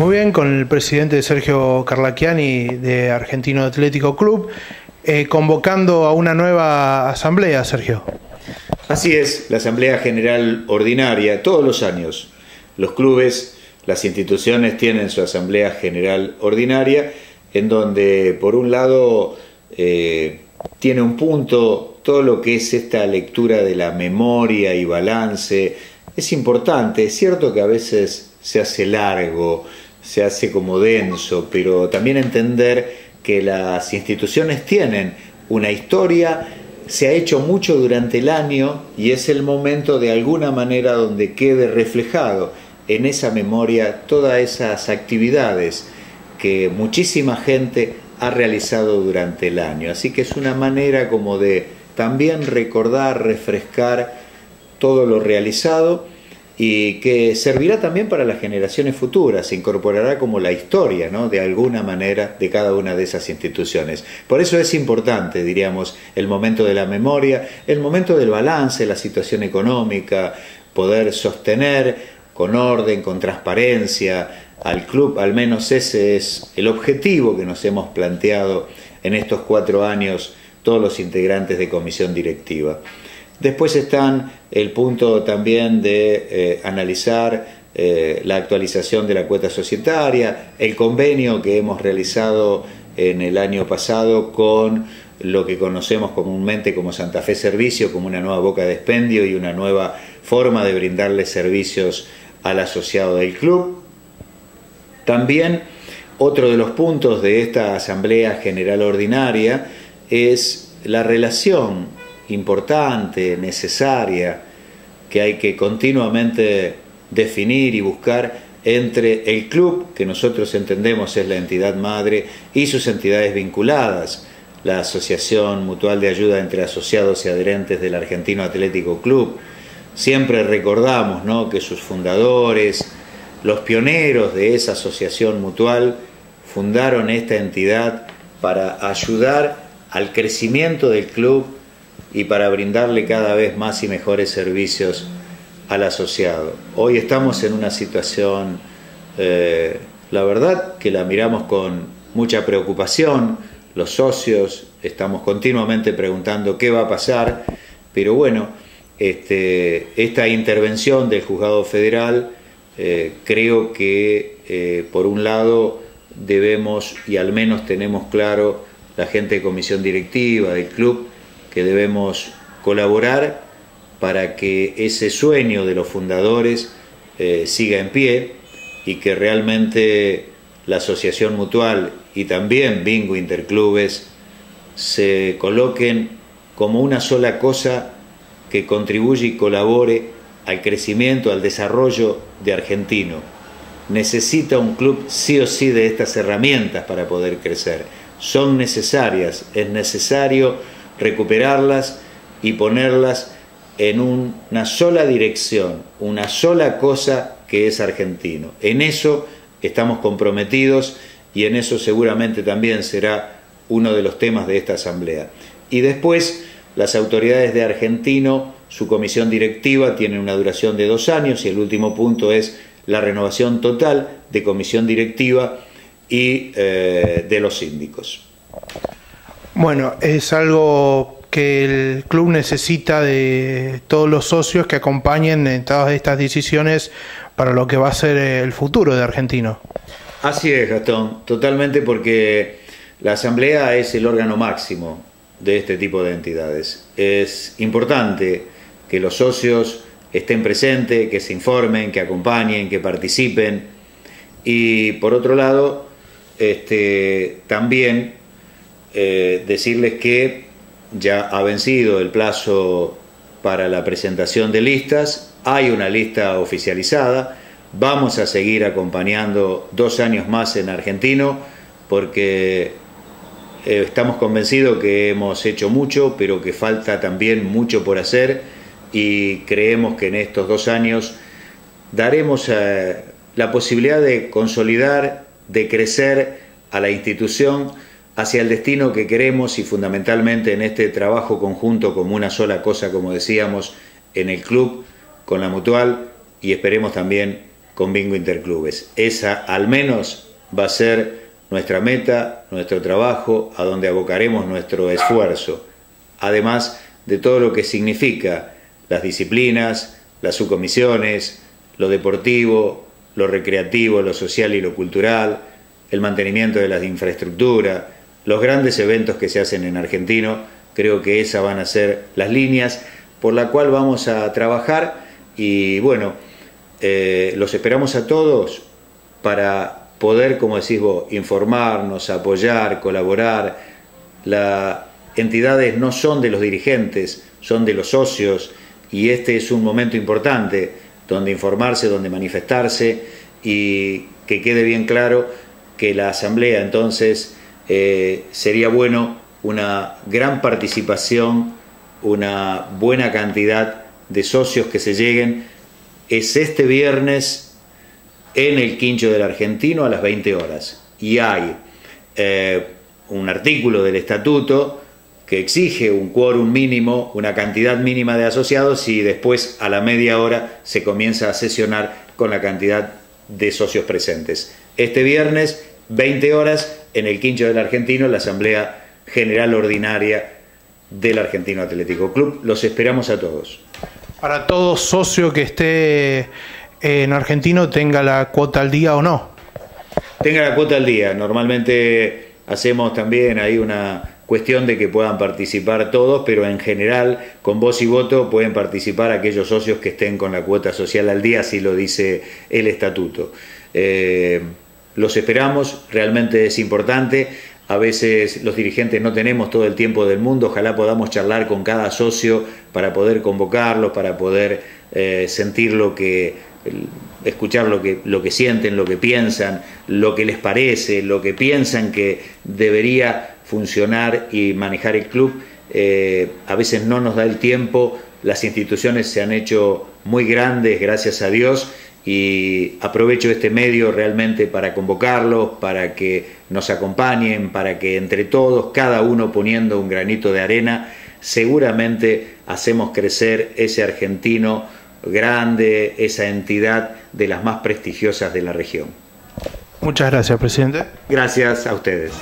Muy bien, con el presidente Sergio Carlaquiani de Argentino Atlético Club, eh, convocando a una nueva asamblea, Sergio. Así es, la Asamblea General Ordinaria, todos los años. Los clubes, las instituciones tienen su Asamblea General Ordinaria, en donde, por un lado, eh, tiene un punto todo lo que es esta lectura de la memoria y balance. Es importante, es cierto que a veces se hace largo, se hace como denso, pero también entender que las instituciones tienen una historia, se ha hecho mucho durante el año y es el momento de alguna manera donde quede reflejado en esa memoria todas esas actividades que muchísima gente ha realizado durante el año. Así que es una manera como de también recordar, refrescar todo lo realizado y que servirá también para las generaciones futuras, se incorporará como la historia, ¿no? de alguna manera, de cada una de esas instituciones. Por eso es importante, diríamos, el momento de la memoria, el momento del balance, la situación económica, poder sostener con orden, con transparencia al club, al menos ese es el objetivo que nos hemos planteado en estos cuatro años todos los integrantes de comisión directiva. Después están el punto también de eh, analizar eh, la actualización de la cuota societaria, el convenio que hemos realizado en el año pasado con lo que conocemos comúnmente como Santa Fe Servicio, como una nueva boca de expendio y una nueva forma de brindarle servicios al asociado del club. También otro de los puntos de esta Asamblea General Ordinaria es la relación importante, necesaria, que hay que continuamente definir y buscar entre el club, que nosotros entendemos es la entidad madre, y sus entidades vinculadas, la Asociación Mutual de Ayuda entre Asociados y Adherentes del Argentino Atlético Club. Siempre recordamos ¿no? que sus fundadores, los pioneros de esa asociación mutual, fundaron esta entidad para ayudar al crecimiento del club y para brindarle cada vez más y mejores servicios al asociado. Hoy estamos en una situación, eh, la verdad, que la miramos con mucha preocupación, los socios estamos continuamente preguntando qué va a pasar, pero bueno, este, esta intervención del juzgado federal eh, creo que eh, por un lado debemos, y al menos tenemos claro, la gente de comisión directiva del club, que debemos colaborar para que ese sueño de los fundadores eh, siga en pie y que realmente la asociación mutual y también Bingo Interclubes se coloquen como una sola cosa que contribuye y colabore al crecimiento, al desarrollo de Argentino. Necesita un club sí o sí de estas herramientas para poder crecer. Son necesarias, es necesario recuperarlas y ponerlas en una sola dirección, una sola cosa que es argentino. En eso estamos comprometidos y en eso seguramente también será uno de los temas de esta asamblea. Y después, las autoridades de Argentino, su comisión directiva tiene una duración de dos años y el último punto es la renovación total de comisión directiva y eh, de los síndicos. Bueno, es algo que el club necesita de todos los socios que acompañen en todas estas decisiones para lo que va a ser el futuro de Argentino. Así es, Gastón, totalmente porque la Asamblea es el órgano máximo de este tipo de entidades. Es importante que los socios estén presentes, que se informen, que acompañen, que participen y por otro lado, este, también eh, decirles que ya ha vencido el plazo para la presentación de listas, hay una lista oficializada, vamos a seguir acompañando dos años más en argentino porque eh, estamos convencidos que hemos hecho mucho, pero que falta también mucho por hacer y creemos que en estos dos años daremos eh, la posibilidad de consolidar, de crecer a la institución, hacia el destino que queremos y fundamentalmente en este trabajo conjunto como una sola cosa, como decíamos, en el club, con la mutual y esperemos también con Bingo Interclubes. Esa al menos va a ser nuestra meta, nuestro trabajo, a donde abocaremos nuestro esfuerzo, además de todo lo que significa las disciplinas, las subcomisiones, lo deportivo, lo recreativo, lo social y lo cultural, el mantenimiento de la infraestructura, los grandes eventos que se hacen en Argentino, creo que esas van a ser las líneas por la cual vamos a trabajar y bueno, eh, los esperamos a todos para poder, como decís vos, informarnos, apoyar, colaborar. Las entidades no son de los dirigentes, son de los socios y este es un momento importante donde informarse, donde manifestarse y que quede bien claro que la Asamblea entonces eh, sería bueno una gran participación, una buena cantidad de socios que se lleguen. Es este viernes en el Quincho del Argentino a las 20 horas. Y hay eh, un artículo del estatuto que exige un quórum mínimo, una cantidad mínima de asociados y después a la media hora se comienza a sesionar con la cantidad de socios presentes. Este viernes, 20 horas, en el Quincho del Argentino, la Asamblea General Ordinaria del Argentino Atlético Club. Los esperamos a todos. Para todo socio que esté en Argentino, tenga la cuota al día o no. Tenga la cuota al día. Normalmente hacemos también ahí una cuestión de que puedan participar todos, pero en general con voz y voto pueden participar aquellos socios que estén con la cuota social al día, así lo dice el estatuto. Eh, los esperamos, realmente es importante. A veces los dirigentes no tenemos todo el tiempo del mundo, ojalá podamos charlar con cada socio para poder convocarlos, para poder eh, sentir lo que, escuchar lo que, lo que sienten, lo que piensan, lo que les parece, lo que piensan que debería funcionar y manejar el club. Eh, a veces no nos da el tiempo, las instituciones se han hecho muy grandes, gracias a Dios, y aprovecho este medio realmente para convocarlos, para que nos acompañen, para que entre todos, cada uno poniendo un granito de arena, seguramente hacemos crecer ese argentino grande, esa entidad de las más prestigiosas de la región. Muchas gracias, presidente. Gracias a ustedes.